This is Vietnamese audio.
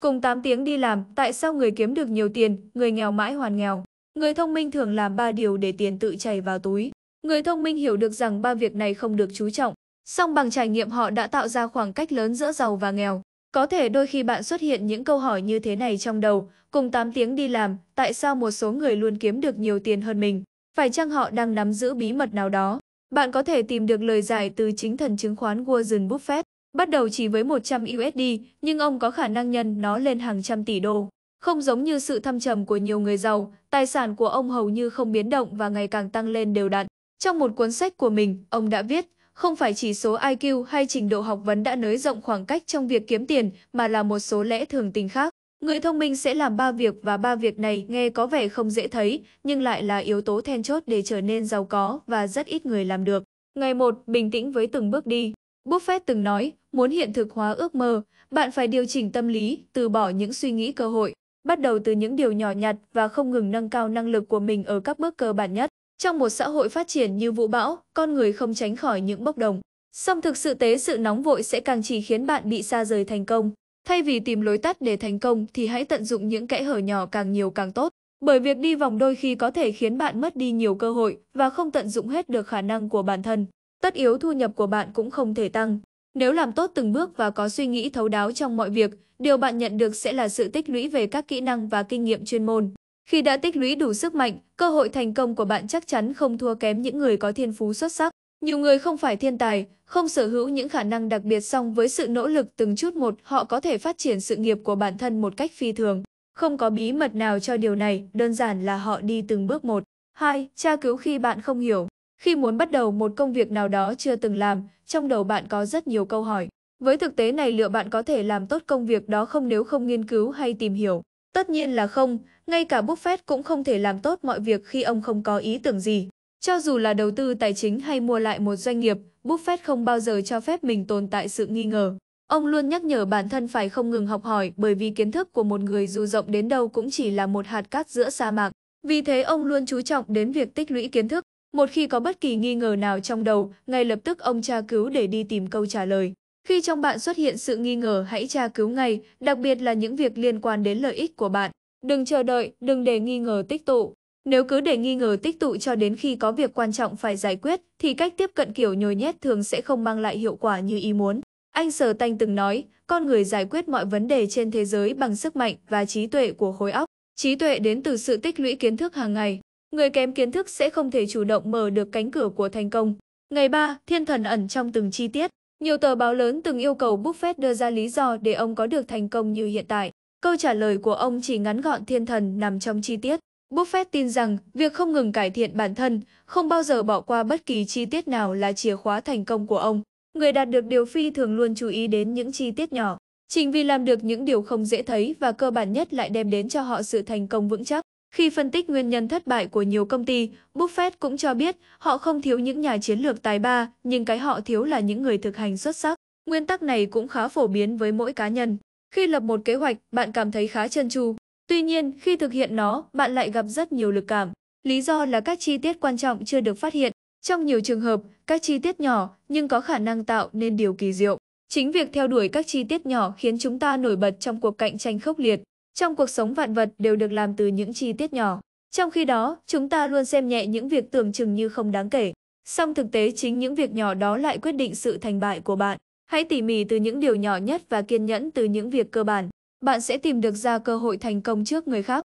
Cùng 8 tiếng đi làm, tại sao người kiếm được nhiều tiền, người nghèo mãi hoàn nghèo? Người thông minh thường làm ba điều để tiền tự chảy vào túi. Người thông minh hiểu được rằng ba việc này không được chú trọng, song bằng trải nghiệm họ đã tạo ra khoảng cách lớn giữa giàu và nghèo. Có thể đôi khi bạn xuất hiện những câu hỏi như thế này trong đầu, cùng 8 tiếng đi làm, tại sao một số người luôn kiếm được nhiều tiền hơn mình? Phải chăng họ đang nắm giữ bí mật nào đó? Bạn có thể tìm được lời giải từ chính thần chứng khoán Warren Buffett. Bắt đầu chỉ với 100 USD, nhưng ông có khả năng nhân nó lên hàng trăm tỷ đô. Không giống như sự thâm trầm của nhiều người giàu, tài sản của ông hầu như không biến động và ngày càng tăng lên đều đặn. Trong một cuốn sách của mình, ông đã viết, không phải chỉ số IQ hay trình độ học vấn đã nới rộng khoảng cách trong việc kiếm tiền, mà là một số lẽ thường tình khác. Người thông minh sẽ làm ba việc và ba việc này nghe có vẻ không dễ thấy, nhưng lại là yếu tố then chốt để trở nên giàu có và rất ít người làm được. Ngày 1, bình tĩnh với từng bước đi. Buffett từng nói, muốn hiện thực hóa ước mơ, bạn phải điều chỉnh tâm lý, từ bỏ những suy nghĩ cơ hội, bắt đầu từ những điều nhỏ nhặt và không ngừng nâng cao năng lực của mình ở các bước cơ bản nhất. Trong một xã hội phát triển như vũ bão, con người không tránh khỏi những bốc đồng. Song thực sự tế sự nóng vội sẽ càng chỉ khiến bạn bị xa rời thành công. Thay vì tìm lối tắt để thành công thì hãy tận dụng những kẽ hở nhỏ càng nhiều càng tốt. Bởi việc đi vòng đôi khi có thể khiến bạn mất đi nhiều cơ hội và không tận dụng hết được khả năng của bản thân. Tất yếu thu nhập của bạn cũng không thể tăng. Nếu làm tốt từng bước và có suy nghĩ thấu đáo trong mọi việc, điều bạn nhận được sẽ là sự tích lũy về các kỹ năng và kinh nghiệm chuyên môn. Khi đã tích lũy đủ sức mạnh, cơ hội thành công của bạn chắc chắn không thua kém những người có thiên phú xuất sắc. Nhiều người không phải thiên tài, không sở hữu những khả năng đặc biệt song với sự nỗ lực từng chút một họ có thể phát triển sự nghiệp của bản thân một cách phi thường. Không có bí mật nào cho điều này, đơn giản là họ đi từng bước một. 2. Tra cứu khi bạn không hiểu. Khi muốn bắt đầu một công việc nào đó chưa từng làm, trong đầu bạn có rất nhiều câu hỏi. Với thực tế này liệu bạn có thể làm tốt công việc đó không nếu không nghiên cứu hay tìm hiểu? Tất nhiên là không, ngay cả Buffett cũng không thể làm tốt mọi việc khi ông không có ý tưởng gì. Cho dù là đầu tư tài chính hay mua lại một doanh nghiệp, Buffett không bao giờ cho phép mình tồn tại sự nghi ngờ. Ông luôn nhắc nhở bản thân phải không ngừng học hỏi bởi vì kiến thức của một người dù rộng đến đâu cũng chỉ là một hạt cát giữa sa mạc. Vì thế ông luôn chú trọng đến việc tích lũy kiến thức. Một khi có bất kỳ nghi ngờ nào trong đầu, ngay lập tức ông tra cứu để đi tìm câu trả lời. Khi trong bạn xuất hiện sự nghi ngờ hãy tra cứu ngay, đặc biệt là những việc liên quan đến lợi ích của bạn. Đừng chờ đợi, đừng để nghi ngờ tích tụ. Nếu cứ để nghi ngờ tích tụ cho đến khi có việc quan trọng phải giải quyết, thì cách tiếp cận kiểu nhồi nhét thường sẽ không mang lại hiệu quả như ý muốn. Anh Sở Tanh từng nói, con người giải quyết mọi vấn đề trên thế giới bằng sức mạnh và trí tuệ của khối óc. Trí tuệ đến từ sự tích lũy kiến thức hàng ngày. Người kém kiến thức sẽ không thể chủ động mở được cánh cửa của thành công. Ngày 3, thiên thần ẩn trong từng chi tiết. Nhiều tờ báo lớn từng yêu cầu Buffett đưa ra lý do để ông có được thành công như hiện tại. Câu trả lời của ông chỉ ngắn gọn thiên thần nằm trong chi tiết. Buffett tin rằng việc không ngừng cải thiện bản thân, không bao giờ bỏ qua bất kỳ chi tiết nào là chìa khóa thành công của ông. Người đạt được điều phi thường luôn chú ý đến những chi tiết nhỏ. Chính vì làm được những điều không dễ thấy và cơ bản nhất lại đem đến cho họ sự thành công vững chắc. Khi phân tích nguyên nhân thất bại của nhiều công ty, Buffett cũng cho biết họ không thiếu những nhà chiến lược tài ba, nhưng cái họ thiếu là những người thực hành xuất sắc. Nguyên tắc này cũng khá phổ biến với mỗi cá nhân. Khi lập một kế hoạch, bạn cảm thấy khá chân tru. Tuy nhiên, khi thực hiện nó, bạn lại gặp rất nhiều lực cảm. Lý do là các chi tiết quan trọng chưa được phát hiện. Trong nhiều trường hợp, các chi tiết nhỏ nhưng có khả năng tạo nên điều kỳ diệu. Chính việc theo đuổi các chi tiết nhỏ khiến chúng ta nổi bật trong cuộc cạnh tranh khốc liệt. Trong cuộc sống vạn vật đều được làm từ những chi tiết nhỏ. Trong khi đó, chúng ta luôn xem nhẹ những việc tưởng chừng như không đáng kể. Song thực tế chính những việc nhỏ đó lại quyết định sự thành bại của bạn. Hãy tỉ mỉ từ những điều nhỏ nhất và kiên nhẫn từ những việc cơ bản. Bạn sẽ tìm được ra cơ hội thành công trước người khác.